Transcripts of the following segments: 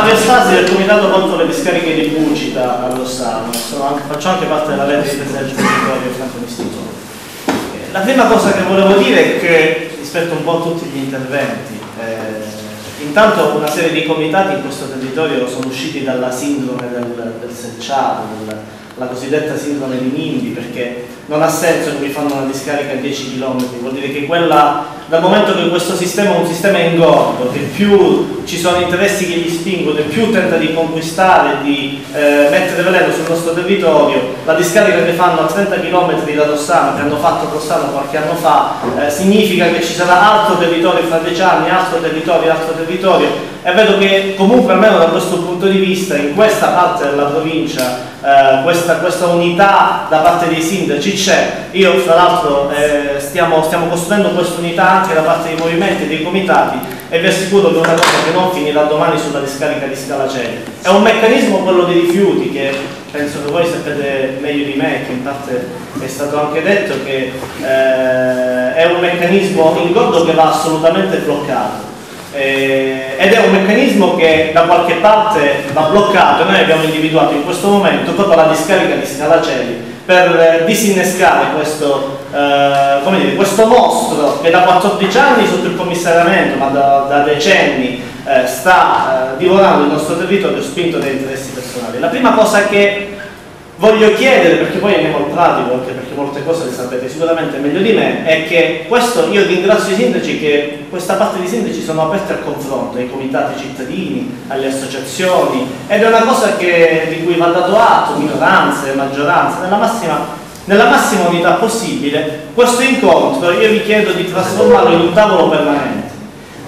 Avestasi del Comitato contro le discariche di Bucita allo Stato, anche, faccio anche parte della legge di del territorio Franco Istituto. Eh, la prima cosa che volevo dire è che rispetto un po' a tutti gli interventi, eh, intanto una serie di comitati in questo territorio sono usciti dalla sindrome del, del selciato, la cosiddetta sindrome di Nimbi, perché non ha senso che mi fanno una discarica a 10 km, vuol dire che quella dal momento che questo sistema è un sistema ingordo, che più ci sono interessi che gli spingono e più tenta di conquistare, di eh, mettere veleno sul nostro territorio, la discarica che fanno a 30 km da Rossano, che hanno fatto Rossano qualche anno fa, eh, significa che ci sarà altro territorio fra dieci anni, altro territorio, altro territorio, e vedo che comunque almeno da questo punto di vista in questa parte della provincia eh, questa, questa, unità da parte dei sindaci c'è io fra l'altro eh, stiamo, stiamo costruendo questa unità anche da parte dei movimenti e dei comitati e vi assicuro che è una cosa che non finirà domani sulla discarica di Scalaceli. È un meccanismo quello dei rifiuti che penso che voi sapete meglio di me, che in parte è stato anche detto, che eh, è un meccanismo ingordo che va assolutamente bloccato. Eh, ed è un meccanismo che da qualche parte va bloccato noi abbiamo individuato in questo momento proprio la discarica di Scalaceli per disinnescare questo, eh, dire, questo, mostro che da 14 anni sotto il commissariamento, ma da, da decenni, eh, sta eh, divorando il nostro territorio spinto dai interessi personali. La prima cosa che voglio chiedere, perché poi andiamo al pratico, anche perché molte cose le sapete sicuramente meglio di me, è che questo io ringrazio i sindaci che questa parte di sindaci sono aperti al confronto, ai comitati cittadini, alle associazioni, ed è una cosa che, di cui va dato atto, minoranze, maggioranze, nella massima, nella massima unità possibile, questo incontro io vi chiedo di trasformarlo in un tavolo permanente.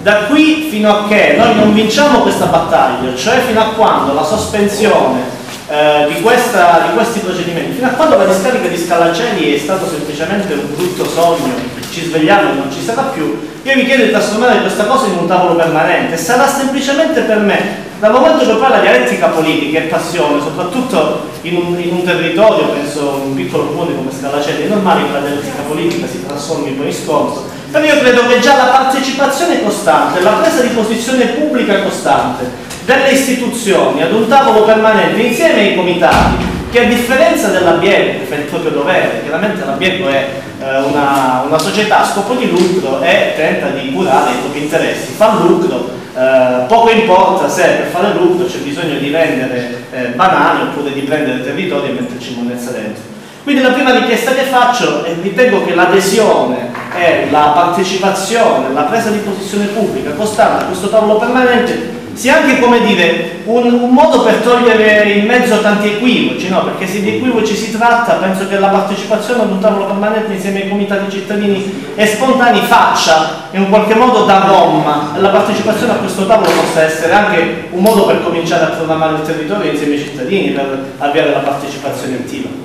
Da qui fino a che noi non vinciamo questa battaglia, cioè fino a quando la sospensione eh, di, questa, di, questi procedimenti, fino a quando la discarica di Scalacelli è stato semplicemente un brutto sogno, ci svegliamo e non ci sarà più, io vi chiedo di trasformare questa cosa in un tavolo permanente, sarà semplicemente per me, dal momento che poi la dialettica politica è passione, soprattutto in un, in un territorio, penso in un piccolo comune come Scalacelli, è normale che la dialettica politica si trasformi poi in scontro, però io credo che già la partecipazione costante, la presa di posizione pubblica costante, delle istituzioni ad un tavolo permanente insieme ai comitati che a differenza della Biego che fa il proprio dovere, chiaramente la è eh, una, una, società a scopo di lucro e tenta di curare i propri interessi, fa lucro, eh, poco importa se per fare lucro c'è bisogno di vendere eh, banane oppure di prendere territorio e metterci monezza dentro. Quindi la prima richiesta che faccio è ritengo che l'adesione e la partecipazione, la presa di posizione pubblica costante a questo tavolo permanente sia anche come dire un, un, modo per togliere in mezzo tanti equivoci, no? perché se di equivoci si tratta, penso che la partecipazione ad un tavolo permanente insieme ai comitati cittadini e spontanei faccia in un qualche modo da gomma la partecipazione a questo tavolo possa essere anche un modo per cominciare a programmare il territorio insieme ai cittadini, per avviare la partecipazione attiva.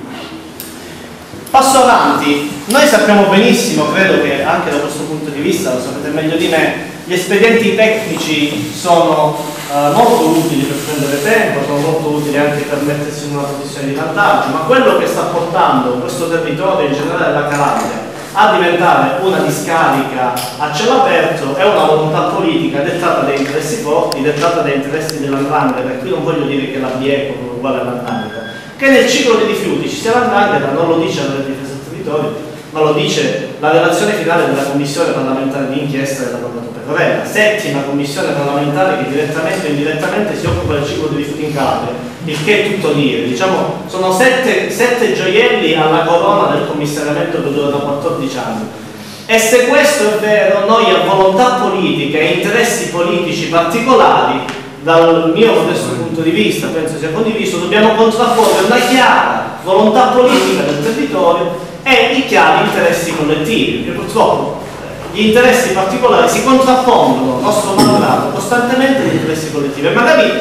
Passo avanti, noi sappiamo benissimo, credo che anche da questo punto di vista, lo sapete meglio di me, gli espedienti tecnici sono eh, molto utili per prendere tempo, sono molto utili anche per mettersi in una posizione di vantaggio, ma quello che sta portando questo territorio, in generale la Calabria, a diventare una discarica a cielo aperto è una volontà politica dettata dai interessi forti, dettata dai interessi dell'andrangheta, qui non voglio dire che la Bieco è uguale all'andrangheta, che nel ciclo dei rifiuti ci sia l'andrangheta, non lo dice la difesa del territorio, ma lo dice la relazione finale della commissione parlamentare di inchiesta dell'avvocato Pecorella, settima commissione parlamentare che direttamente o indirettamente si occupa del ciclo dei rifiuti in Calabria, il che è tutto dire, diciamo sono sette, sette gioielli alla corona del commissariamento che dura da 14 anni. E se questo è vero, noi a volontà politica e interessi politici particolari, dal mio modesto punto di vista, penso sia condiviso, dobbiamo contrapporre una chiara volontà politica del territorio e i chiari interessi collettivi, perché purtroppo eh, gli interessi particolari si contrappongono, nostro malgrado, costantemente agli interessi collettivi. E magari,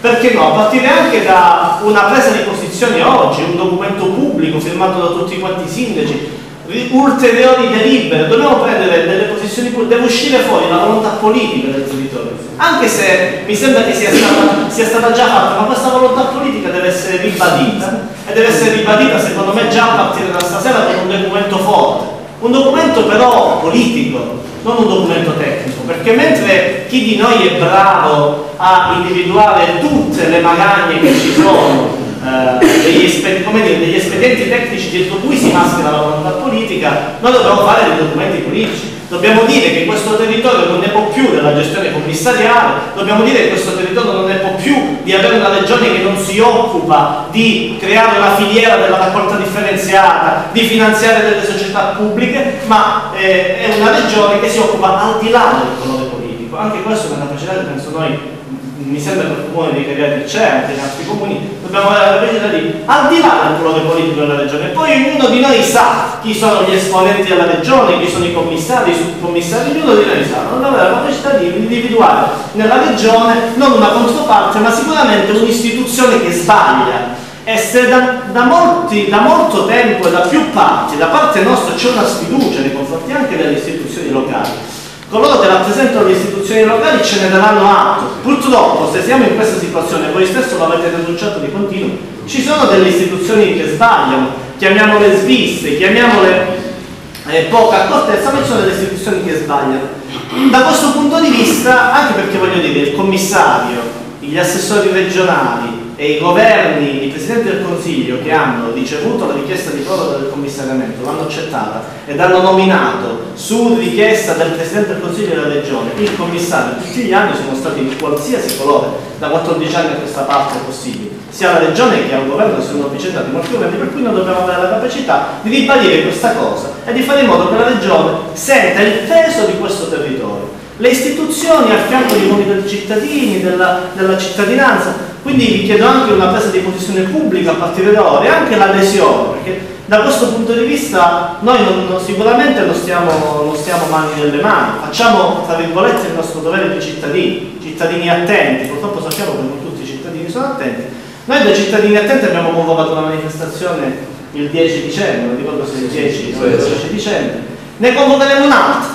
perché no, a partire anche da una presa di posizione oggi, un documento pubblico firmato da tutti quanti i sindaci, ulteriori delibere, dobbiamo prendere delle posizioni pubbliche, deve uscire fuori la volontà politica del territorio, anche se mi sembra che sia stata, sia stata già fatta, ma questa volontà politica deve essere ribadita e deve essere ribadita secondo me già a partire da stasera con un documento forte, un documento però politico, non un documento tecnico, perché mentre chi di noi è bravo a individuare tutte le magagne che ci sono, degli, esped dire, degli, espedienti tecnici dietro cui si maschera la volontà politica, noi dobbiamo fare dei documenti politici. Dobbiamo dire che questo territorio non ne può più della gestione commissariale, dobbiamo dire che questo territorio non ne può più di avere una regione che non si occupa di creare una filiera della raccolta differenziata, di finanziare delle società pubbliche, ma eh, è una regione che si occupa al di là del colore politico. Anche questo nella precedente penso noi mi sembra che il comune di Cariati c'è, anche in altri comuni, dobbiamo avere la capacità di, al di là del colore politico della regione, poi ognuno di noi sa chi sono gli esponenti della regione, chi sono i commissari, i subcommissari, ognuno di noi sa, dobbiamo avere la capacità di individuare nella regione non una controparte, ma sicuramente un'istituzione che sbaglia. E se da, da, molti, da molto tempo e da più parti, da parte nostra c'è una sfiducia nei confronti anche delle istituzioni locali, coloro che rappresentano le istituzioni locali ce ne daranno atto. Purtroppo, se siamo in questa situazione, voi stesso l'avete denunciato di continuo, ci sono delle istituzioni che sbagliano, chiamiamole sviste, chiamiamole eh, poca accortezza, ma ci sono delle istituzioni che sbagliano. Da questo punto di vista, anche perché voglio dire, il commissario, gli assessori regionali, e i governi, i presidenti del Consiglio che hanno ricevuto la richiesta di proroga del commissariamento, l'hanno accettata ed hanno nominato su richiesta del presidente del Consiglio della Regione il commissario, tutti gli anni sono stati di qualsiasi colore, da 14 anni a questa parte è possibile, sia la Regione che al governo si sono avvicendati molti governi, per cui noi dobbiamo avere la capacità di ribadire questa cosa e di fare in modo che la Regione senta il peso di questo territorio. Le istituzioni a fianco di comitati cittadini, della, della cittadinanza, quindi vi chiedo anche una presa di posizione pubblica a partire da ora e anche l'adesione, perché da questo punto di vista noi non, non, sicuramente non stiamo, non stiamo mani nelle mani, facciamo tra virgolette il nostro dovere di cittadini, cittadini attenti, purtroppo sappiamo che non tutti i cittadini sono attenti. Noi da cittadini attenti abbiamo convocato una manifestazione il 10 dicembre, non ricordo se il 10 o il 12 dicembre, ne convocheremo un'altra.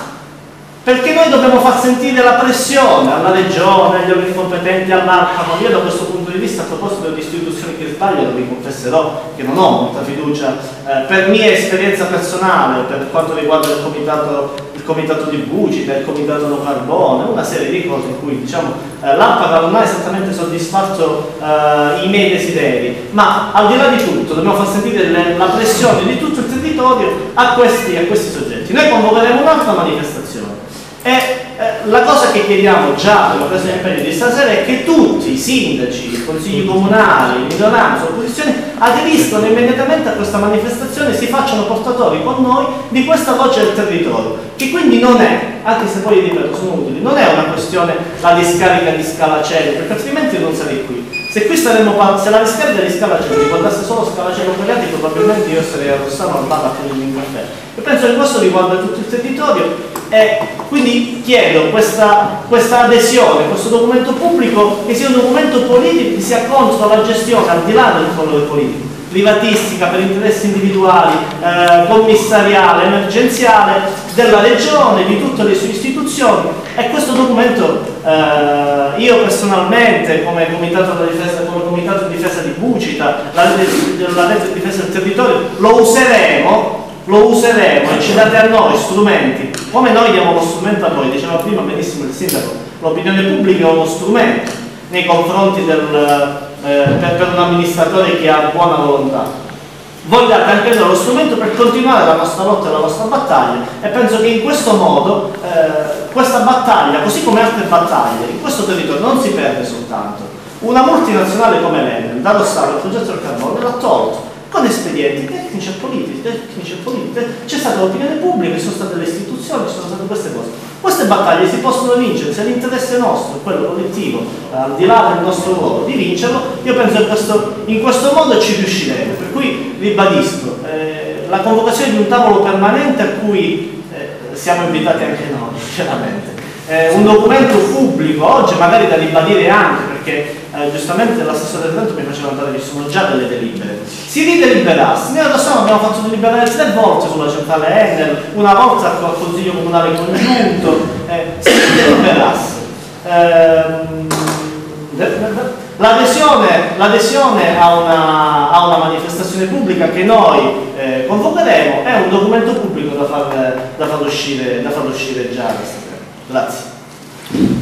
Perché noi dobbiamo far sentire la pressione alla regione, agli organi competenti, all'ARPA, ma io da questo punto di vista a proposito di istituzioni che sbagliano vi confesserò che non ho molta fiducia. Eh, per mia esperienza personale, per quanto riguarda il comitato, il comitato di Bucita, il comitato no carbone, una serie di cose in cui diciamo, eh, l'ARPA non ha esattamente soddisfatto eh, i miei desideri, ma al di là di tutto dobbiamo far sentire le, la pressione di tutto il territorio a questi, a questi soggetti. Noi convocheremo un'altra manifestazione. E eh, la cosa che chiediamo già per la presa impegno di stasera è che tutti i sindaci, i consigli comunali, minoranza, opposizione aderiscono immediatamente a questa manifestazione e si facciano portatori con noi di questa voce del territorio, che quindi non è, anche se poi ripeto sono utili, non è una questione la discarica di Scalacelli, perché altrimenti non sarei qui. Se qui staremmo se la discarica di Scalacelli riguardasse solo Scalacelli operati, probabilmente io sarei a Rossano al bar a prendere un caffè. E penso che questo riguarda tutto il territorio e quindi chiedo questa, questa, adesione, questo documento pubblico che sia un documento politico che sia contro la gestione al di là del colore politico, privatistica per interessi individuali, eh, commissariale, emergenziale della regione, di tutte le sue istituzioni. E questo documento eh, io personalmente come comitato, difesa, come comitato di difesa di Bucita, la legge di difesa del territorio, lo useremo lo useremo e ci date a noi strumenti, come noi diamo lo strumento a voi, diceva prima benissimo il sindaco, l'opinione pubblica è uno strumento nei confronti del, eh, per, per, un amministratore che ha buona volontà. Voi date anche noi lo strumento per continuare la nostra lotta e la nostra battaglia e penso che in questo modo eh, questa battaglia, così come altre battaglie, in questo territorio non si perde soltanto. Una multinazionale come l'Enel, da Rossano, il progetto del carbone, l'ha tolto con espedienti tecnici e politici, tecnici e politici, c'è stata l'opinione pubblica, ci sono state le istituzioni, ci sono state queste cose. Queste battaglie si possono vincere, se l'interesse nostro, quello collettivo, al di là del nostro ruolo, di vincerlo, io penso che questo, in questo modo ci riusciremo. Per cui ribadisco, eh, la convocazione di un tavolo permanente a cui eh, siamo invitati anche noi, chiaramente. Eh, un documento pubblico oggi magari da ribadire anche perché eh, giustamente l'assessore del vento mi faceva notare che ci sono già delle delibere. Si rideliberasse, noi adesso abbiamo fatto deliberare tre volte sulla centrale Enel, una volta al Consiglio Comunale Congiunto, eh, si rideliberasse. Eh, L'adesione a, a, una manifestazione pubblica che noi eh, convocheremo è un documento pubblico da far, da far, uscire, da far uscire già questa. Grazie.